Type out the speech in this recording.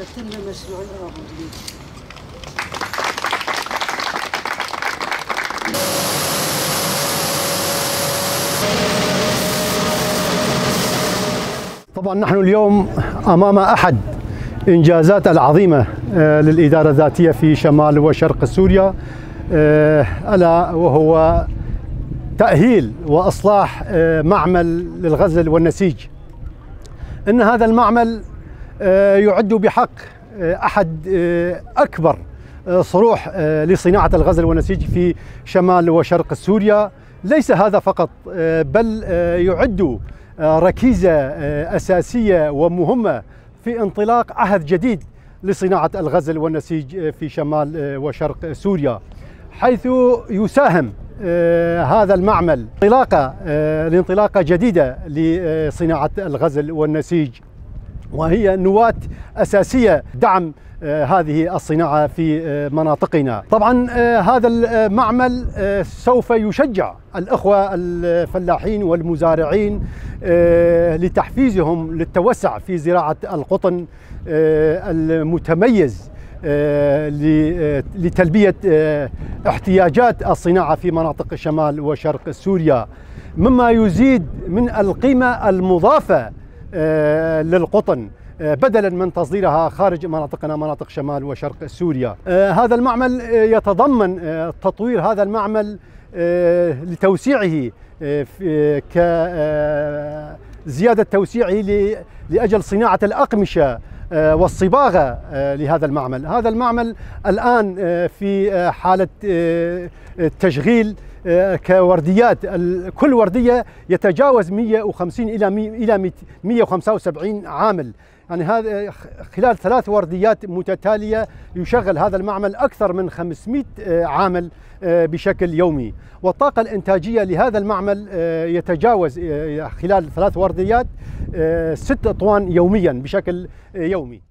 تتم مشروع طبعا نحن اليوم أمام أحد إنجازات العظيمة آه، للإدارة الذاتية في شمال وشرق سوريا آه، ألا وهو تأهيل وإصلاح آه، معمل للغزل والنسيج. إن هذا المعمل يعد بحق أحد أكبر صروح لصناعة الغزل والنسيج في شمال وشرق سوريا. ليس هذا فقط بل يعد ركيزة آه، أساسية ومهمة في انطلاق عهد جديد لصناعة الغزل والنسيج آه، في شمال آه، وشرق سوريا حيث يساهم هذا المعمل انطلاقة لانطلاقة جديدة لصناعة الغزل والنسيج. وهي نواة أساسية دعم آه، هذه الصناعة في آه، مناطقنا. طبعا آه، هذا المعمل سوف يشجع الأخوة الفلاحين والمزارعين لتحفيزهم للتوسع في زراعة القطن المتميز لتلبية احتياجات الصناعة في مناطق شمال وشرق سوريا. مما يزيد من القيمة المضافة للقطن. آه، بدلا من تصديرها خارج مناطقنا مناطق شمال وشرق سوريا. آه، هذا المعمل آه، يتضمن تطوير هذا المعمل لتوسيعه كزيادة توسيعه لأجل صناعة الأقمشة والصباغة لهذا المعمل. هذا المعمل الآن في حالة تشغيل كورديات. كل وردية يتجاوز 150 إلى 175 عامل. يعني هذا خلال ثلاث ورديات متتالية يشغل هذا المعمل أكثر من 500 آه، عامل آه، بشكل يومي. والطاقة الإنتاجية لهذا المعمل آه، يتجاوز خلال ثلاث ورديات ست أطوان يوميا بشكل يومي.